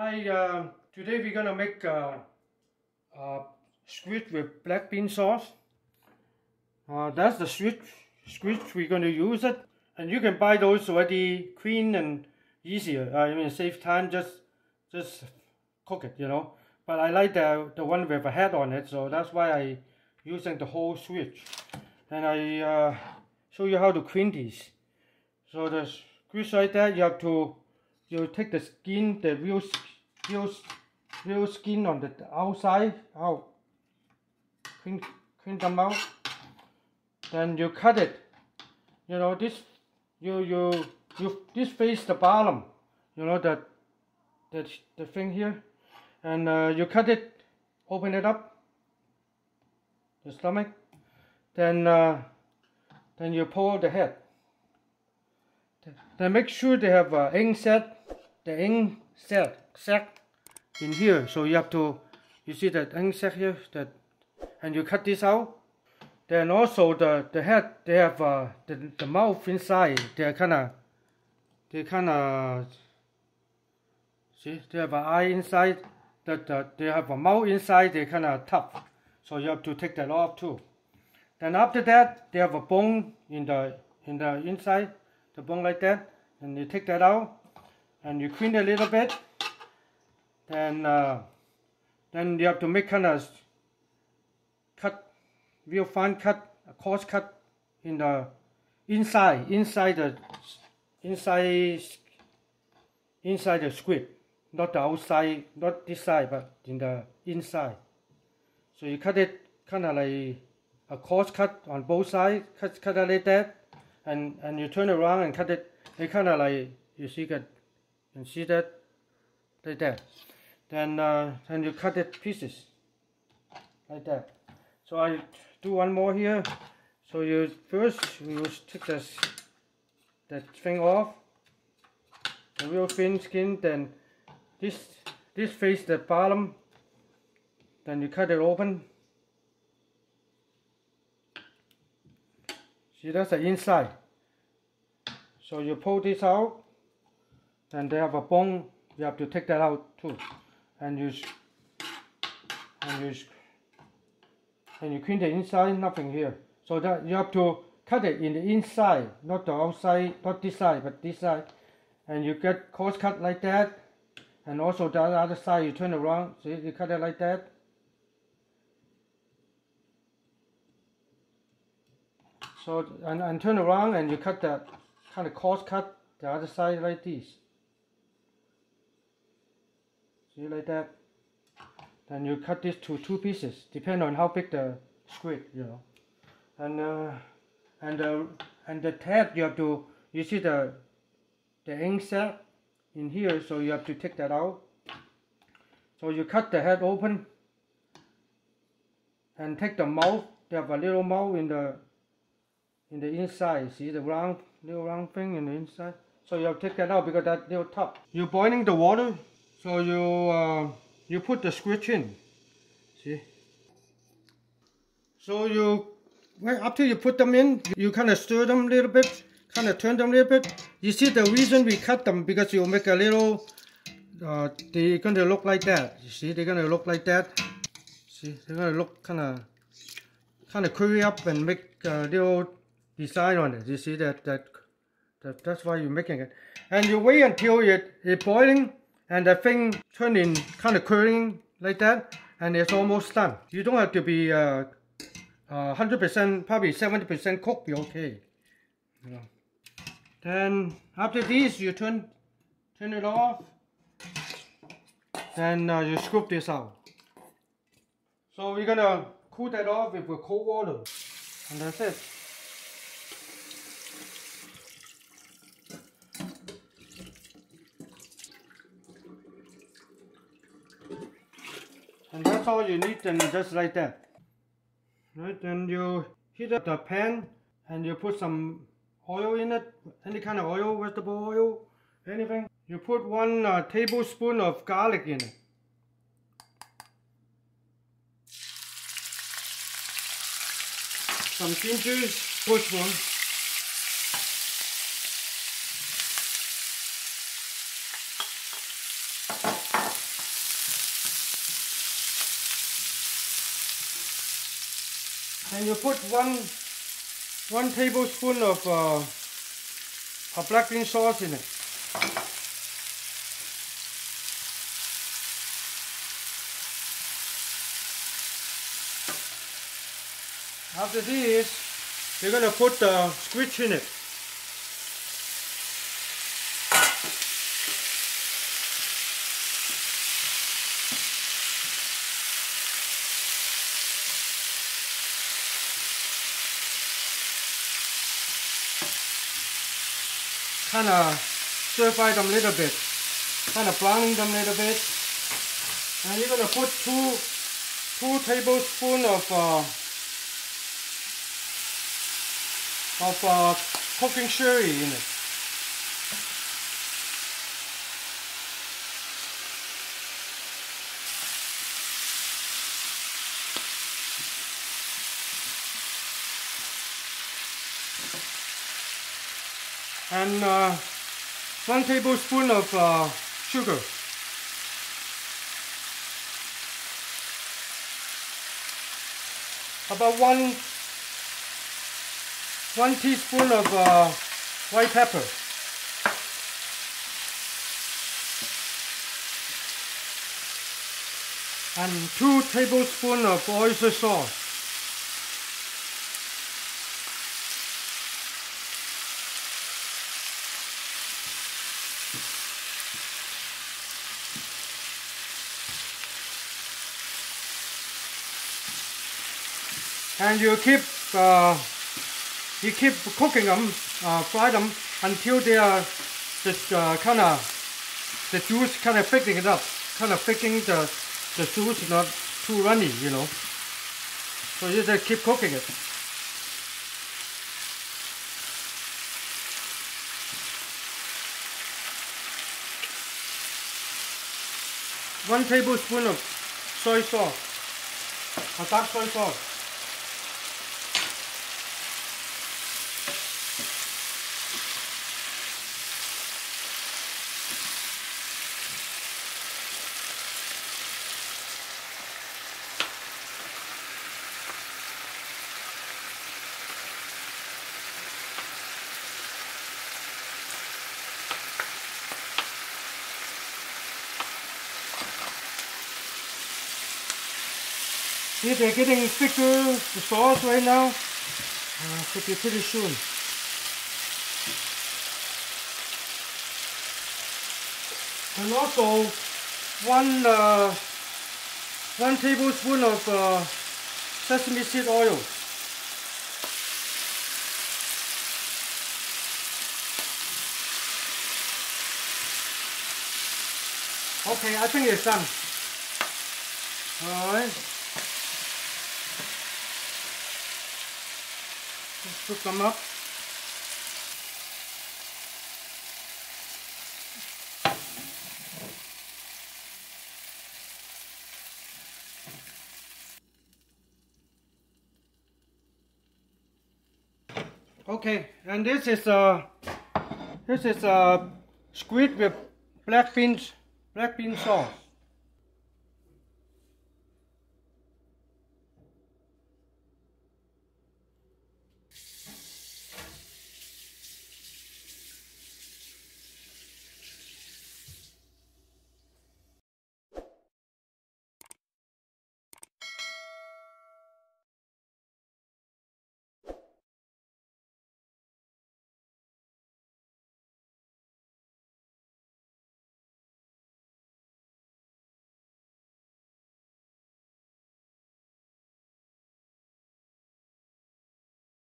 Hi, uh, today we're gonna make uh, uh, squid with black bean sauce. Uh, that's the squid, squid we're gonna use it. And you can buy those already clean and easier. I mean, save time, just just cook it, you know. But I like the, the one with a head on it, so that's why I using the whole switch. And I uh, show you how to clean these. So the squid like that, you have to you take the skin, the real, real, real skin on the outside out, clean, clean them out. Then you cut it. You know this, you you you this face the bottom. You know that that the thing here, and uh, you cut it, open it up, the stomach. Then uh, then you pull out the head. Then make sure they have uh, insect the insect sac in here. So you have to, you see that insect here, that, and you cut this out. Then also the, the head, they have uh, the, the mouth inside. They're kind of, they kind of, see, they have an eye inside. That uh, they have a mouth inside. They're kind of tough. So you have to take that off too. Then after that, they have a bone in the in the inside, the bone like that, and you take that out and you clean a little bit. Then uh, then you have to make kind of cut real fine cut a coarse cut in the inside inside the inside inside the squid. Not the outside not this side but in the inside. So you cut it kind of like a coarse cut on both sides cut, cut it like that. And and you turn around and cut it it kind of like you see that and see that like that then uh, then you cut it pieces like that. So I do one more here. So you first you take this that thing off the real thin skin then this this face the bottom then you cut it open. See that's the inside. So you pull this out and they have a bone you have to take that out too. And you and you and you clean the inside nothing here. So that you have to cut it in the inside not the outside not this side but this side. And you get coarse cut like that. And also the other side you turn around see you cut it like that. So and, and turn around and you cut that kind of coarse cut the other side like this see like that then you cut this to two pieces depend on how big the squid you know. And uh, and uh, and the head you have to you see the the insect in here so you have to take that out. So you cut the head open and take the mouth. They have a little mouth in the in the inside see the round little round thing in the inside. So you have to take that out because that little top. You're boiling the water so you uh, you put the switch in. See. So you well, after you put them in, you kind of stir them a little bit, kind of turn them a little bit. You see the reason we cut them because you make a little. Uh, they're gonna look like that. You see, they're gonna look like that. See, they're gonna look kind of kind of curly up and make a little design on it. You see that that, that that's why you're making it. And you wait until it it boiling and the thing turning kind of curling like that and it's almost done. You don't have to be uh, uh, 100% probably 70% cooked be okay you know. then after this you turn turn it off. Then uh, you scoop this out. So we're gonna cool that off with cold water. And that's it all you need and just like that. Right then you heat up the pan and you put some oil in it any kind of oil vegetable oil anything. You put one uh, tablespoon of garlic in it. Some ginger tablespoon and you put one one tablespoon of uh, of black bean sauce in it. After this, you're gonna put the squid in it. Kind of stir fry them a little bit, kind of browning them a little bit. And you're gonna put two two tablespoons of uh, of uh, cooking sherry in it. And uh, one tablespoon of uh, sugar. About one one teaspoon of uh, white pepper. And two tablespoons of oyster sauce. And you keep uh, you keep cooking them, uh, fry them until they are just uh, kind of the juice kind of thickening it up, kind of thickening the the juice not too runny, you know. So you just keep cooking it. One tablespoon of soy sauce, a dark soy sauce. See, they're getting thicker, the sauce right now. Uh, should be pretty soon. And also, one uh, one tablespoon of uh, sesame seed oil. Okay, I think it's done. Alright. Let's cook them up. Okay, and this is uh this is uh squid with black beans black bean sauce.